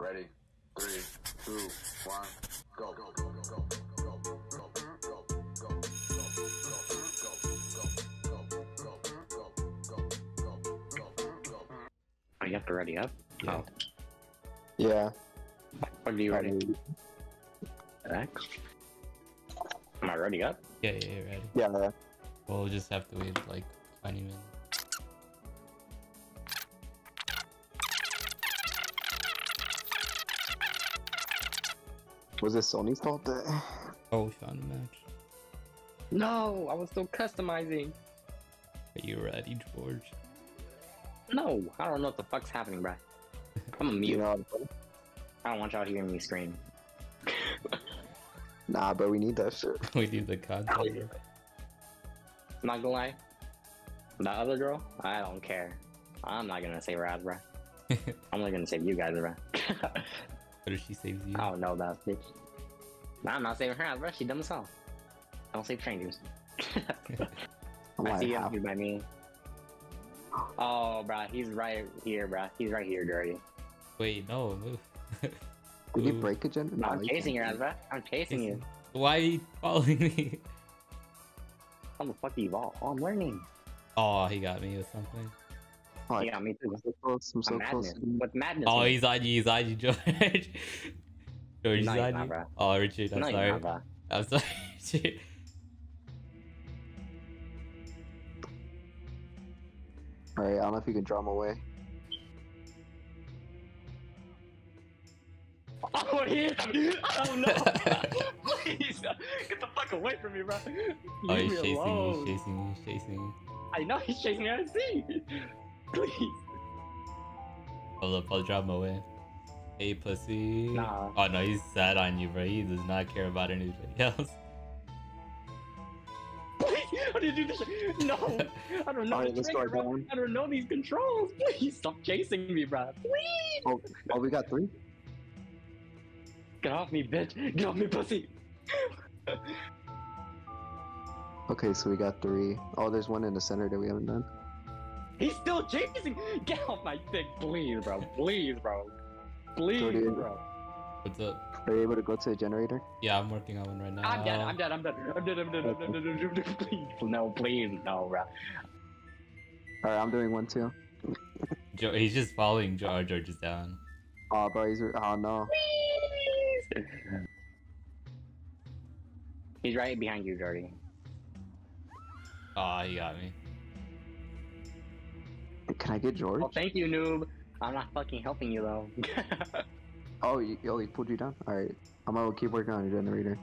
Ready? Three, two, one, go. Go, go, go, go, go, go, go, go, go, go, Oh, you have to ready up? Yeah. Oh. Yeah. What are you ready? X? Am I ready up? Yeah, yeah, yeah, ready. yeah. yeah. We'll just have to wait like 20 minutes. Was this Sony's fault? That... Oh, we found a match. No, I was still customizing. Are you ready, George? No, I don't know what the fuck's happening, bruh. I'm a mute. You know, I don't want y'all hearing me scream. nah, but we need that shit. we need the content. bro. Not gonna lie. That other girl, I don't care. I'm not gonna say Raz, bruh. I'm only gonna save you guys, bruh. What if she saves you? I don't know that bitch. Nah, I'm not saving her, bruh. She dumb as hell. Don't save strangers. I'm I see you half- by me. Oh, bruh, he's right here, bruh. He's right here, Dirty. Wait, no, move. Did you break a gen? No, No, I'm chasing your can't. ass, bruh. I'm chasing you. Why are you following me? How the fuck do you evolve? Oh, I'm learning. Oh, he got me with something. Oh, Yeah, me too. I'm so close. I'm so I'm close. madness. Madness? Oh, he's on you, he's on you, George. George, he's No, he's on you. bruh. Oh, Richard, I'm no, sorry. not. I'm sorry, Richard. Alright, I don't know if you can draw him away. Oh, he is. Oh no! Please, get the fuck away from me, bro. Oh, he's me chasing you, alone. he's chasing you, he's chasing you. I know he's chasing me. I see. Please. Hold up, I'll drop my way. Hey, pussy. Nah. Oh, no, he's sad on you, bro. He does not care about anybody else. Please, how do you do this? No, I don't know. Alright, let's trigger, start going. I don't know these controls. Please stop chasing me, bro. Please. Oh, oh, we got three? Get off me, bitch. Get off me, pussy. Okay, so we got three. Oh, there's one in the center that we haven't done. He's still chasing. Get off my dick, please, bro. Please, bro. Please, Jordy. bro. What's up? Are you able to go to the generator? Yeah, I'm working on one right now. I'm dead. I'm dead. I'm dead. I'm dead. I'm dead. I'm dead. I'm dead. I'm dead. Please, no, please, no, bro. Alright, I'm doing one too. Jo- he's just following George. George is down. Oh, bro, he's. Oh, no. Please. He's right behind you, Jordy. Oh, he got me. Can I get George? Oh, thank you, noob. I'm not fucking helping you though. Oh, you, oh, he pulled you down? Alright. I'm gonna keep working on your generator.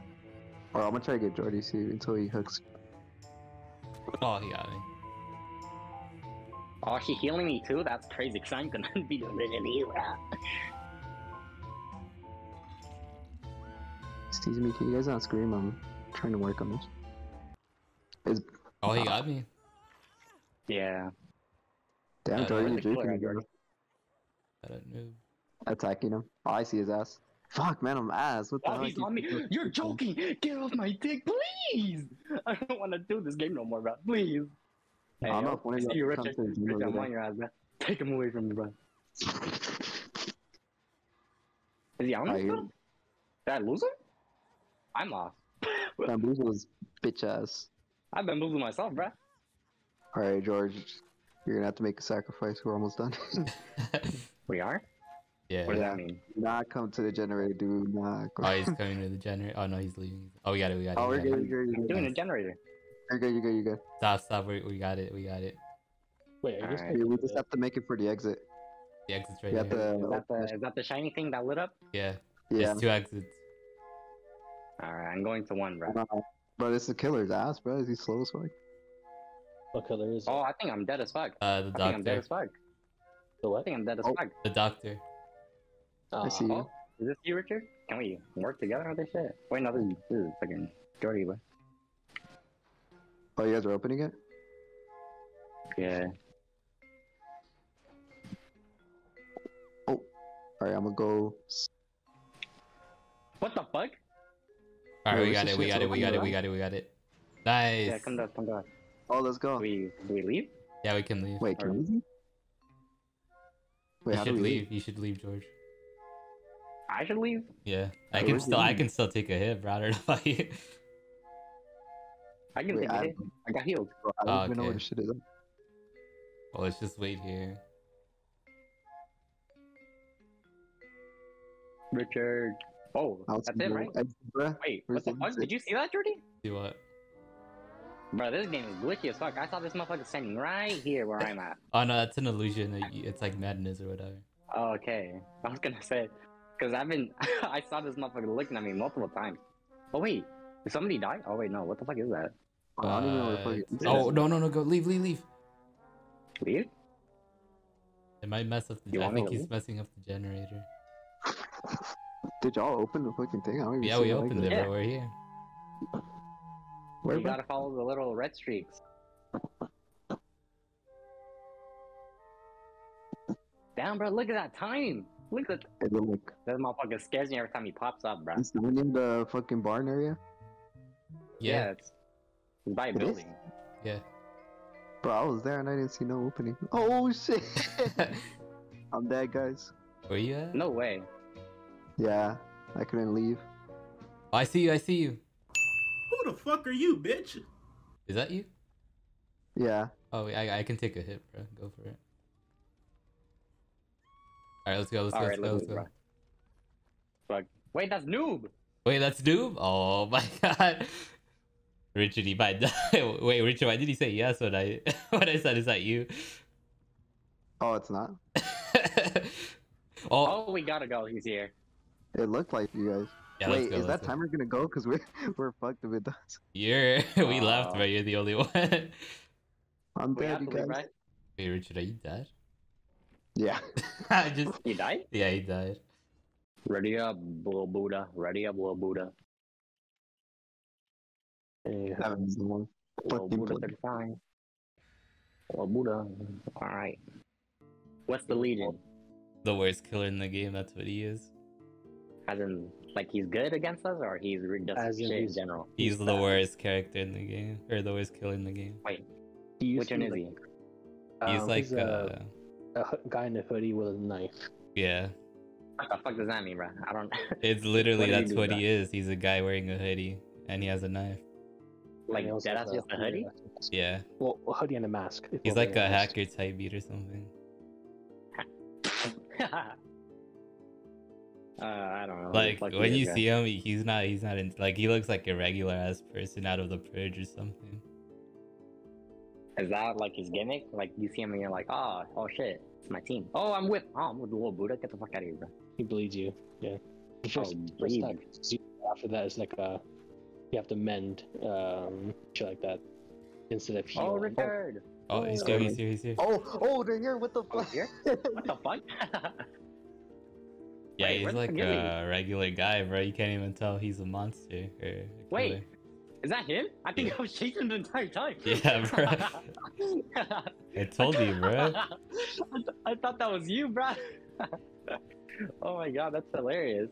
Or I'm gonna try to get Jordy see until he hooks. Oh, he got me. oh, she healing me too? That's crazy. Cause I'm gonna be doing it either. Excuse me, can you guys not scream? I'm trying to work on this. Is Oh, he uh, got me. Yeah. Damn Yeah, Jordy, you're the killer juking me, bro. I don't know. Attacking him. Oh, I see his ass. Fuck, man, I'm ass. What the Oh, hell? he's on me. You're joking. Get off my dick, please. I don't want to do this game no more, bro. Please. I Hey, don't know yo, if one I of see you you, Richard. to the gym Richard, I'm there. on your ass, bro. Take him away from me, bro. Is he on I us hear still? Did I lose him? I'm lost. Bamboozle's bitch ass. I've been losing myself, bro. Alright, George. You're gonna have to make a sacrifice. We're almost done. We are? yeah. What does Yeah. that mean? not come to the generator, dude. Not go. Oh, he's coming to the generator. Oh, no, he's leaving. Oh, we got it. We got it. Oh, we we're good, it. we're good, doing a good. generator. You're good, you're good, you're good. Stop, stop. We, we got it. We got it. Wait, I just Alright. We just have to make it for the exit. The exit's right We have here. Is to. that, the, is that the shiny thing that lit up? Yeah. Yeah. There's two exits. Alright, I'm going to one, bro. Uh, Bro, this is a killer's ass, bro. Is he slow as fuck? What color is it? Oh, I think I'm dead as fuck. Uh, the doctor. I think I'm dead doctor. as fuck. the what? I think I'm dead as Oh. fuck. The doctor. I see you. Oh, is this you, Richard? Can we work together on this shit? Wait, no, this is, this is fucking Jordy, bro. Oh, you guys are opening it? Yeah. Oh. Alright, I'm gonna go. What the fuck? All right, we we got it. We got it. We got it. We got it. We got it. Nice. Yeah, come down, come down. Oh, let's go. We, do we leave? Yeah, we can leave. Wait, can we leave? Wait, you should we leave. leave? You should leave, George. I should leave. Yeah, I Oh, can where's still I can still take a hit, bro. I don't know about you. I can Wait, take I, it. I got healed. bro, I don't Oh, even know where okay. the shit is. Well, let's just wait here. Richard. Oh, I'll that's it, right? Wait, Where's what the the fuck? Did you see that, Jordy? See what? Bro, this game is glitchy as fuck. I saw this motherfucker standing right here where I'm at. Oh no, that's an illusion. It's like madness or whatever. Oh, okay. I was gonna say, because I've been, I saw this motherfucker looking at me multiple times. Oh wait, did somebody die? Oh wait, no. What the fuck is that? Oh, I don't even know where the fuck it is. oh no no no go leave leave leave. Leave? It might mess up the. You I want me think to he's leave? messing up the generator. Did y'all open the fucking thing? I don't even Yeah, see we the opened exit. it, Yeah. bro. We're here. Where, you gotta follow the little red streaks. Damn, bro, look at that time. Look at that. it like that motherfucker scares me every time he pops up, bro. is it in the fucking barn area? Yeah. it's, it's by a It is? building. Yeah. Bro, I was there and I didn't see no opening. Oh shit! I'm dead, guys. Where you at? No way. Yeah, I couldn't leave. Oh, I see you. I see you. Who the fuck are you, bitch? Is that you? Yeah. Oh, I I can take a hit, bro. Go for it. All right, let's go. Let's go. All Let's right, go. let's Let's go, go. bro. Fuck. Wait, that's noob. Wait, that's Noob. Oh my god. Richard, he might die. Wait, Richard, why did he say yes when I when I said is that you? Oh, it's not. oh, Oh, we gotta go. He's here. It looked like you guys. Yeah, Wait, go. is that go. timer gonna go? Cause we're we're fucked if it does. You're we left, Oh. but you're the only one. I'm dead, you guys. leave, right? Wait, Richard, are you dead? Yeah. I just You died? yeah, he died. Ready up, little Buddha. Ready up, little Buddha. Yeah. Haven't seen one. Little Buddha 35. Little Buddha. Alright. What's the Legion? The worst killer in the game. That's what he is. As in, like he's good against us, or he's just As in shit in he's- general? He's the worst character in the game, or the worst killer in the game. He used Which to one be is he? He's um, like, a, uh, a hu- guy in a hoodie with a knife. yeah. What the fuck does that mean, bro? I don't. It's literally What do you that's do what with he is. He's a guy wearing a hoodie and he has a knife. like And he also that. has That's just a hoodie. Yeah, Well, a hoodie and a mask. if he's we're like being a honest. hacker type beat or something. uh, I don't know. Who the Like fuck he when is, you bro. see him, he's not. He's not in. Like he looks like a regular ass person out of the purge or something. Is that like his gimmick? Like you see him and you're like, oh, oh shit, it's my team. Oh, I'm with, oh, I'm with the little Buddha. Get the fuck out of here, bro. He bleeds you. Yeah. The Oh, first, first time. After that, it's like a you have to mend, um, shit like that, instead of heal. Oh, Richard. Oh, he's Oh. here. He's here. He's here. Oh, oh, they're here. What the Oh, fuck? here? What the fuck? yeah, wait, he's like Gilly? a regular guy, bro. You can't even tell he's a monster or a Wait. Is that him? I think I was chasing the entire time. Yeah, bro. I told you, bro. I, th- I thought that was you, bro. oh my god, that's hilarious.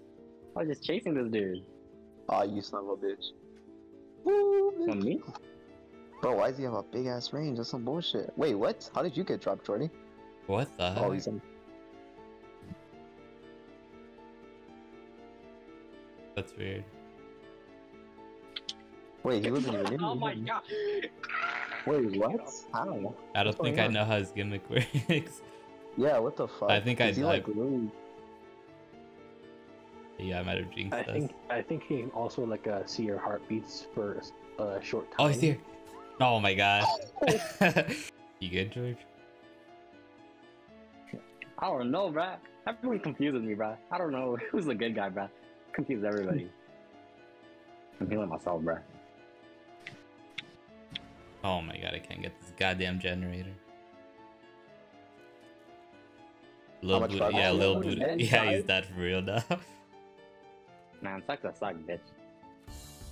I was just chasing this dude. Oh, you son of a bitch. Woo, bitch. On me? Bro, why does he have a big ass range? That's some bullshit. Wait, what? How did you get dropped, Jordy? What the Oh, heck? he's in. That's weird. Wait, he wasn't even in. oh my god. Wait, what? How? I don't think going I know how his gimmick works. Yeah, what the fuck? I think I- Is he like really? yeah, I might have jinxed I us. think I think he can also like uh, see your heartbeats for a short time. Oh, he's here. Oh my god. you good, George? I don't know, bro. Everyone confuses me, bruh. I don't know who's the good guy, bro. Confuse everybody. I'm healing myself, bro. Oh my god, I can't get this goddamn generator. Lil much Buddha, yeah, you Lil got? Buddha. Ben Yeah, he's died? dead for real now. Man, suck to suck, bitch.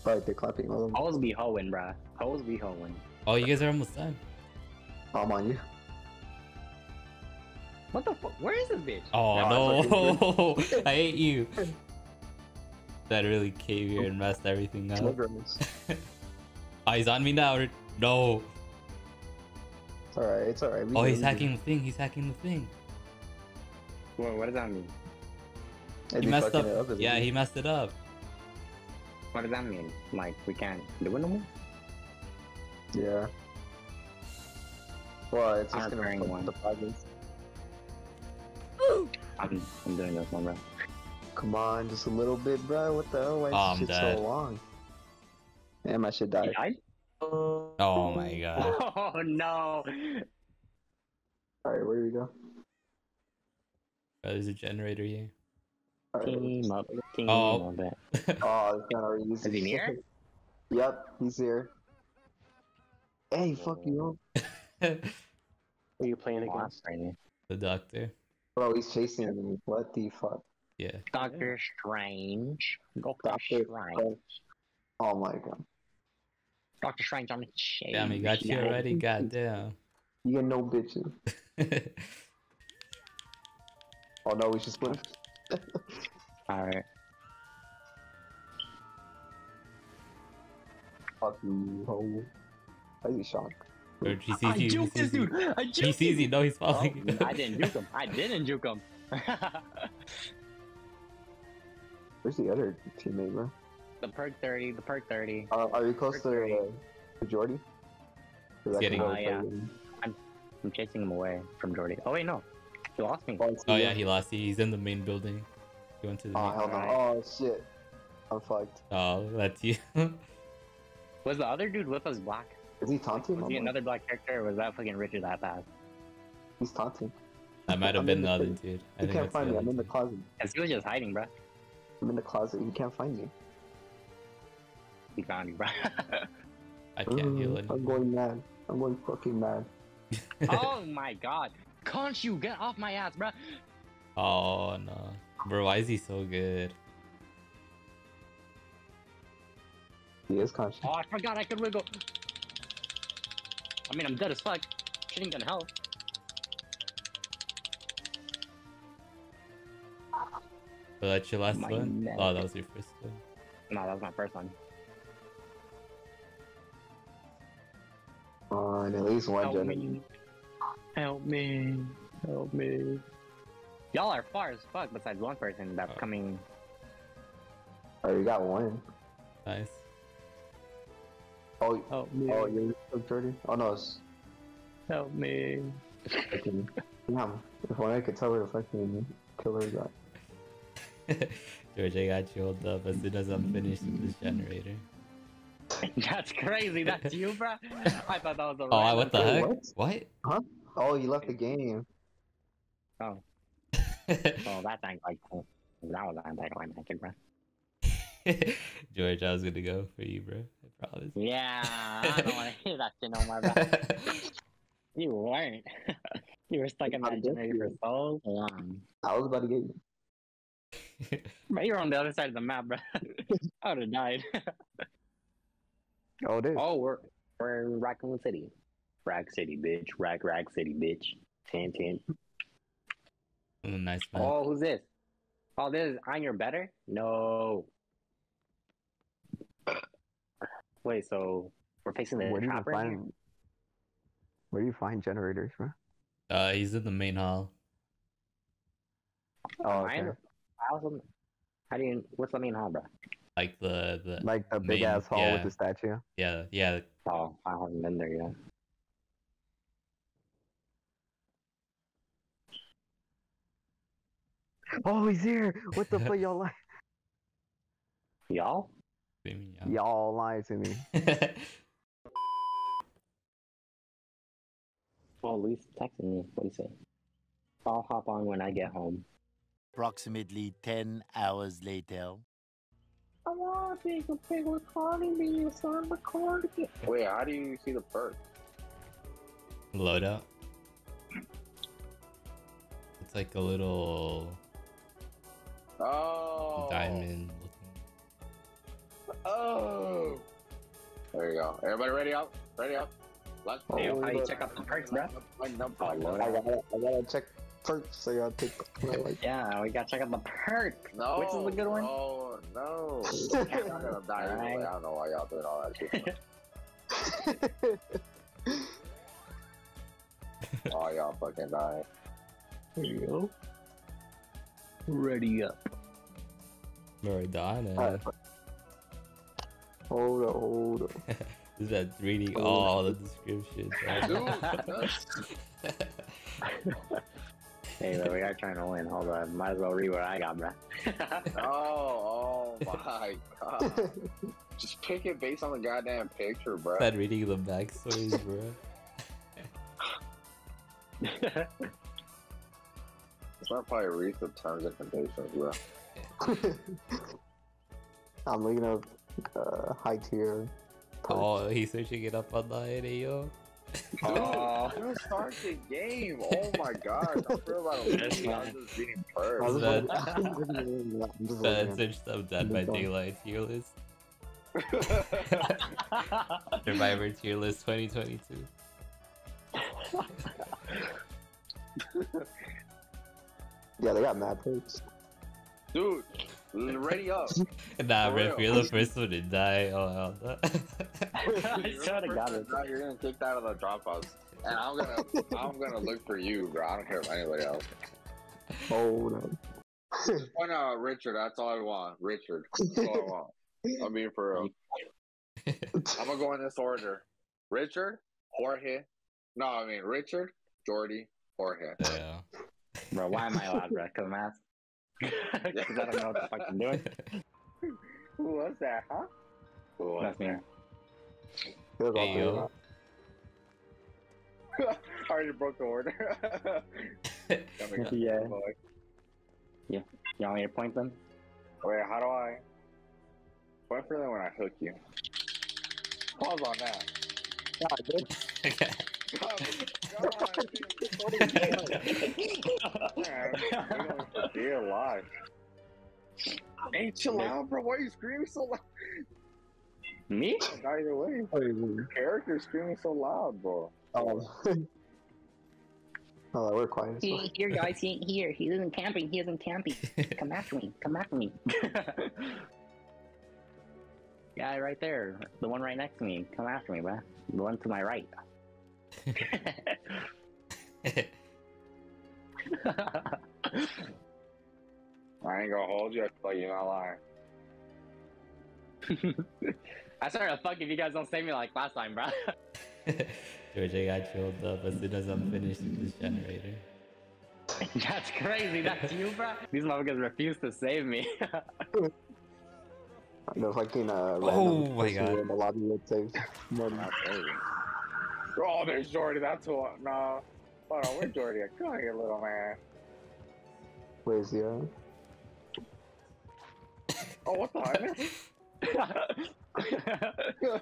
Alright, they're clapping all of them. Hoes be hoeing, bro. Hoes be hoeing. oh, you guys are almost done. I'm on you. What the fuck? Where is this bitch? Oh No, no, I hate you. That really came here and messed everything up. Slivers. Oh, he's on me now. No. It's alright, it's alright. Oh, he's we good. hacking the thing. He's hacking the thing. Whoa, what does that mean? Is He he messed up. up, Yeah, he? he messed it up. What does that mean? Like we can't do it no more? Yeah. Well, it's I'm just gonna one. the progress. I'm I'm doing this one, bro. Come on, just a little bit, bro. What the hell? Why is Oh, I'm this shit dead. so long? And I should die. died. died? Oh my god. Oh no! Alright, where do we go? Oh, there's a generator here. Alright. Team up, team Oh. up. it. Oh, it's not already Is he near? Yep, he's here. Hey, fuck you up. Who are you playing against? the doctor. Bro, he's chasing me. What the fuck? Yeah. Doctor Strange. Doctor Doctor Strange. Oh my god. Doctor Strange on the chase. Damn, he got you already. Goddamn. You get no bitches. Oh no, we should split. Alright. fuck you, ho. Why is he shocked? Or he I sees you. He juked this dude! I juked He sees you. him. No, he's Oh, falling. I didn't juke him. I didn't juke him. Where's the other teammate, bro? the perk 30, the perk 30. Uh, are we close to, Victory. uh, to Jordy? 'Cause I Getting- can go Oh, yeah. play with him. I'm chasing him away from Jordy. Oh, wait, no. He lost me. Oh, Oh yeah, he lost you. He's in the main building. He went to the Oh, main. hell no. Oh, shit. I'm fucked. Oh, that's you. Was the other dude with us black? Is he taunting? Was he my- another black character or was that fucking Richard that fast? He's taunting. that might have been the the other dude. I He think can't find me. I'm in the closet. Cause he was just hiding, bro. I'm in the closet. He can't find me. He found you, bro. I can't heal Mm, anyone. I'm going mad. I'm going fucking mad. oh my god. Can't you get off my ass, bro? Oh no, bro, why is he so good? He is conscious. Oh, I forgot I could wiggle. I mean, I'm dead as fuck. Shit ain't gonna help. So that's your last My one? neck. Oh, that was your first one. No, that was my first one. Uh, On at least one Help generator. me. Help me. Help me. Y'all are far as fuck besides one person that's Oh. coming. Oh, you got one. Nice. Oh, Help me. oh, you're still Jordy? Oh no, it's Help me. fucking. Damn. If only I could tell where the fucking killer got. George, I got you hold up as soon as I'm finished with this generator. that's crazy. That's you, bro. I thought that was a Oh, what the Wait, heck? what? What? Oh, you left the game. Oh, oh well, that's like oh, that was anticlimactic, bro. George, I was gonna go for you, bro. I promise. Yeah, I don't want to hear that shit no more, bro. You weren't. you were stuck in I that generator for so long. I was about to get you. Bro, you're on the other side of the map, bro. I would have died. Oh, dude. oh, we're we're in Raccoon City. Rack City, bitch. Rack Rack City, bitch. Ten ten. Oh, nice man. Oh, who's this? Oh, this is on your better? No. Wait, so we're facing the Where do you trapper find? Where do you find generators, bro? Uh, he's in the main hall. Oh, Mine? okay. How, is- how do you? What's the main hall, bro? Like the the Like the big Main- ass hall yeah. with the statue. yeah yeah. Oh, I haven't been there yet. Oh, he's here. What the fuck, y'all lie? Y'all? I mean, yeah. Y'all lie to me. Oh, Luis texting me. What do you say? I'll hop on when I get home. Approximately 10 hours later. Wait, how do you see the perk? Loadout. It's like a little Oh. diamond looking. Oh. There you go. Everybody ready up? Ready up? Let's Oh, Damn, how you check out the perks, bro? Like, no, Oh, Lord. I gotta, I gotta check perks. So I gotta take. Like, Yeah, we gotta check out the perk. No. Which is the good one? Oh, no. I'm gonna die anyway. I don't know why y'all doing all that shit. oh, y'all fucking die. Here you go. Ready up. Maradona. Eh? Alright, Hold up, hold up. This man's reading all the descriptions. Dude, that's- Hey, but we are trying to win. Hold on. Might as well read what I got, bruh. oh, oh my god. Just pick it based on the goddamn picture, bro. Start reading the backstories, bro. It's not probably read the terms and conditions, bro. I'm looking up uh, high tier. perks. Oh, he's searching it up online, eh, yo. Oh. Dude, start the game. Oh my god. I feel about a That's week. I was fine. just reading I was first. that- just looking at it, I'm just That looking at it. searched Dead by Daylight tier list. Survivor tier list 2022. Yeah, they got mad perks. Dude, Mm, ready up. Nah, For bro, if you're the first one to die, oh hell no. I You're swear to the God. first You're gonna kicked out of the dropouts. And I'm gonna I'm gonna look for you, bro. I don't care about anybody else. Hold up. Just point out Richard, that's all I want. Richard. That's all I want. I'm being for real. I'm gonna go in this order. Richard, Jorge. No, I mean Richard, Jordy, Jorge. yeah. Bro, why am I allowed, to Because I'm asked. Because I don't know what the fuck I'm doing. Who was that, huh? Who was That's me. Feels Hey, awkward. yo. I already broke the order. yeah. Yeah. You want me to point them? Wait, how do I point for them when I hook you? Pause on that. God, man, be alive. Hey, chill out, bro. Why are you screaming so loud? Me? Either way, your character screaming so loud, bro. Oh. oh, we're quiet. He ain't here, guys. He ain't here. He isn't camping. He isn't camping. Come after me. Come after me. Guy right there. The one right next to me. Come after me, bro. The one to my right. I ain't gonna hold you. I feel you're not lying. I swear to fuck if you guys don't save me like last time, bro. George, I got chilled up as soon as I'm finished with this generator. That's crazy. That's you, bro. These motherfuckers refuse to save me. No fucking uh, random Oh my person God. in the lobby would save more than That's crazy. Oh, there's Jordy. That's who. I- No. Hold on, where's Jordy? Come on, you little man. Where's the uh, Oh, what the heck?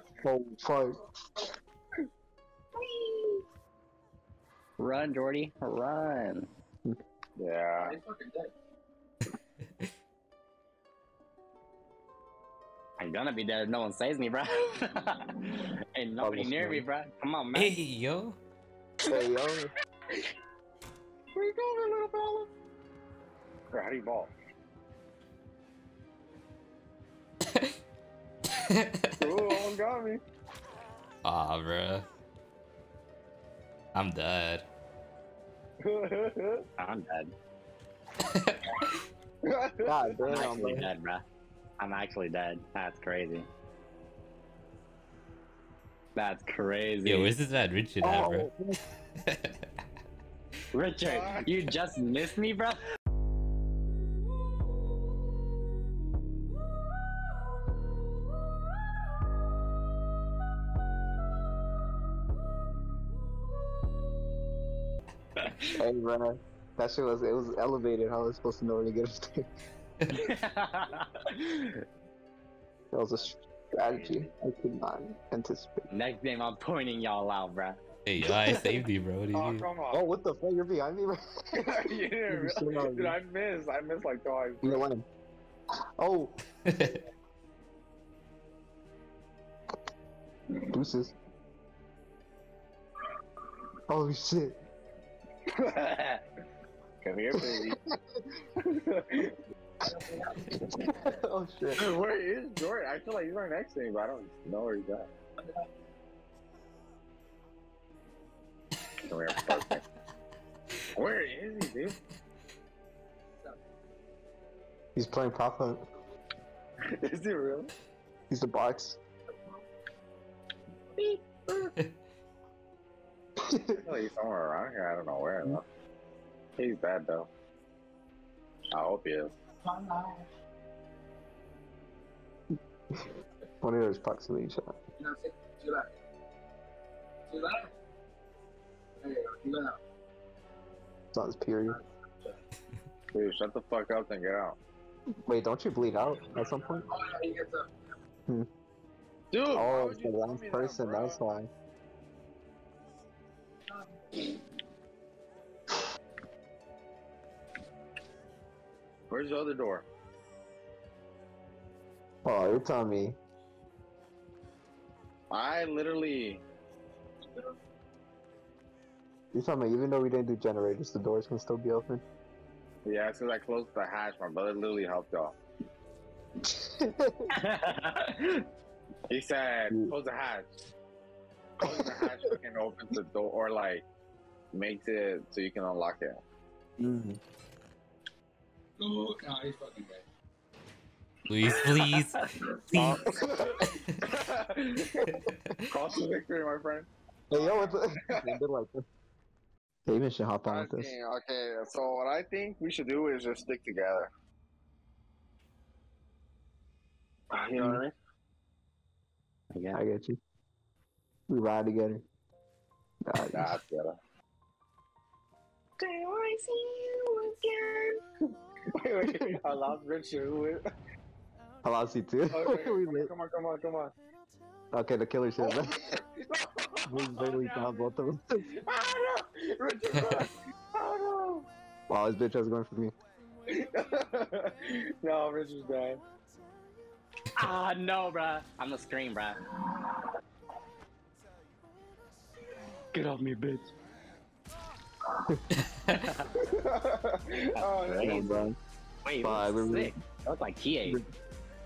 Oh fuck. Run, Jordy. Run. yeah. I'm gonna be dead if no one saves me, bro. Ain't nobody Almost near me, done. bro. Come on, man. Hey, yo. Hey yo. Where you going, little fella? Bro, how do you ball? Ooh, almost got me. Aw, ah, bruh. I'm dead. I'm dead. God I'm damn, actually bro. dead, bro. I'm actually dead. That's crazy. That's crazy. Yo, where's this man Richard at, bro? Oh, Richard, you just missed me, bro. hey, bro. That shit was it was elevated. How was I supposed to know where to get upstairs? That was a strategy I could not anticipate. Next game, I'm pointing y'all out, bro. Hey, yo, I saved you, bro. What do you Oh, mean? come Oh, what the fuck? You're behind me, bro. you didn't You still realize- on Dude. I missed. I missed like twice. You won. Oh, deuces. Oh shit. Come here, baby. oh shit. Dude, where is Jordan? I feel like he's right next to me, but I don't know where he's at. Come here, fuck. Where is he, dude? He's playing prop hunt. Is he real? He's the box. Oh, he's somewhere around here. I don't know where though. He's bad though. I hope he is. One of those packs in each eh? other. It's not his period. Dude, shut the fuck up and get out. Wait, don't you bleed out at some point? Hmm. Dude, oh, why Oh, it's you the last that, person, bro? that's why. Where's the other door? Oh, you're telling me. I literally. You're telling me even though we didn't do generators, the doors can still be open? Yeah, it's because I closed the hatch. My brother literally helped y'all. He said, close the hatch. Close the hatch you can open the door, or like, makes it so you can unlock it. Mm-hmm. Mm. Please, please, please. Cross the victory, my friend. Hey, yo, what's up? They did like this. David should hop on with this. Okay, okay, so what I think we should do is just stick together. You know what I mean? Yeah. I get you. We ride together. Nah, That's better. Do I see you again? Wait, wait, I lost Richard. Who is? I lost you too. Okay, we come, on, come on, come on, come on. Okay, the killer shit. Oh. we literally found both of them. Oh no! Richard, run! Oh Wow, this bitch was going for me. no! no, Richard's dead. Ah, no, bruh. I'm gonna scream, bruh. Get off me, bitch. oh, no. Bro. Wait, Five, that's we- sick. That was like TA.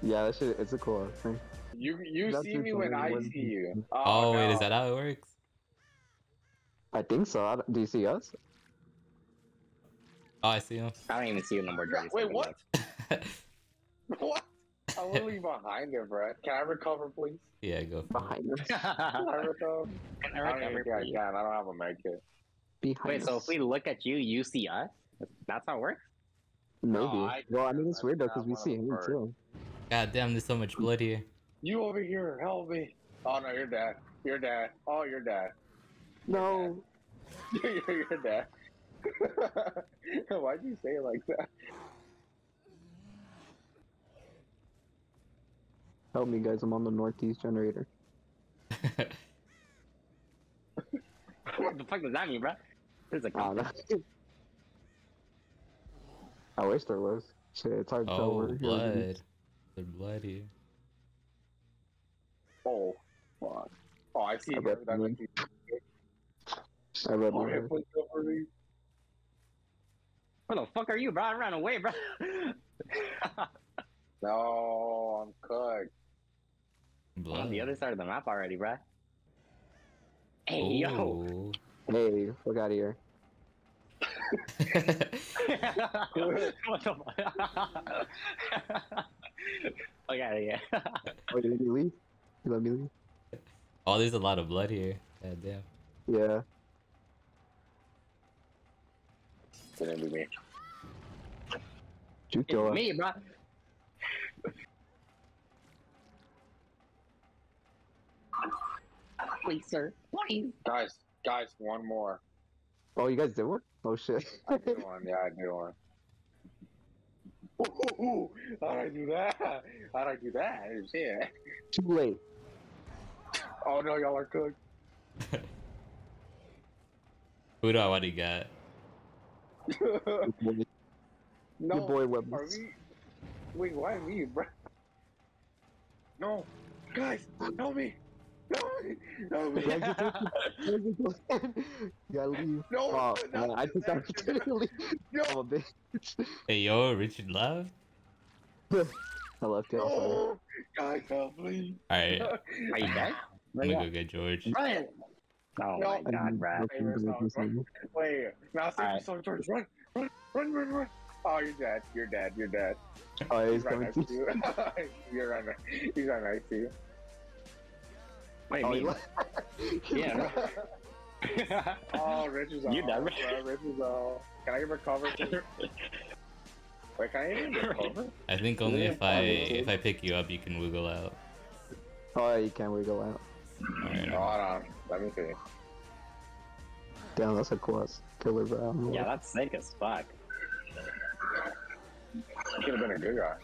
Yeah, that shit, it's a cool thing. You you That's see me when I when- see you. Oh, oh, wait, is that how it works? I think so. I don't- you see us? Oh, I see him. I don't even see you no more, Jordy. Wait, what? What? I'm literally behind it, bro. Can I recover, please? yeah, go. For it. Behind us. Can I recover? Can I I don't even recover, think I can. I don't have a med kit. Behind Wait, so if we look at you, you see us? That's how it works? Maybe. No, I well, I mean, it's weird though, because we see him the too. God damn, there's so much blood here. You over here, help me. Oh no, you're dead. You're dead. Oh, you're dead. No. you're, you're dead. Why'd you say it like that? Help me, guys. I'm on the northeast generator. What the fuck does that mean, bruh? There's a Ah, no. I wish there was. Shit, it's hard to tell. oh, where blood. There's blood here. Oh, fuck. Oh, I see I him. bet That's you- what you- I read Oh, the yeah, please cover me. Where the fuck are you, bro? I ran away, bro. No, I'm cooked. I'm on the other side of the map already, bro. Hey, yo. Ooh. Hey, fuck out of here. What the fuck? Fuck out of here. Oh, you let me leave? You let me leave? oh, there's a lot of blood here. God damn. Yeah. Didn't be me. Juke It's me, bro. Please, sir. Please. Guys, guys, one more. Oh, you guys did one? Oh shit. I did one. Yeah, I did one. Ooh, how'd I do that? How'd I do that? Shit. Too late. Oh no, y'all are cooked. Who do I want to get? no, Your boy are Weapons. we? Wait, why me, bro? No, guys, help me! Help me! Help me! you gotta leave. No, Oh, not man, I took the that. opportunity to leave. No, I'm a bitch. Hey, yo, Richard left? I left you. I'm sorry. no, guys, help me! Alright, Are you dead? I'm gonna go get George. Run! Oh No. my god, Brad. Hey, where's the- Wait, now save Alright. yourself, George. Run, run, run, run, run. Oh, you're dead. You're dead. You're dead. Oh, he's He's coming next to to you. you're right. He's right next to you. Wait, Oh, he me? left. Yeah. Oh, Richard's on. You dead, bro. Richard's on. Can I get recover? too? Wait, can I even recover? I think only Yeah, if I if I pick you up, you can wiggle out. Oh, you can't wiggle out. Alright. Hold on. Let me see. Damn, that's a cool ass killer, bro. I'm yeah, that's sick as fuck. He could have been a good guy.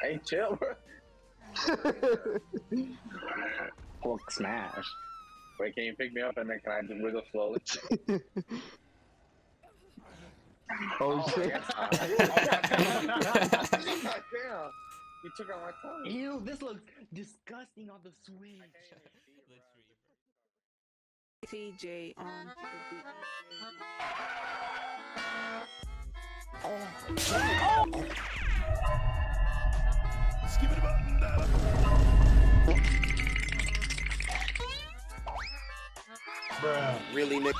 Hey, chill, bro. Hulk smash. Wait, can you pick me up and then can I just wiggle slowly? oh, shit. yes. Damn. You took out my tongue. Ew, this looks disgusting on the Switch. TJ on the beat. Really, Nick?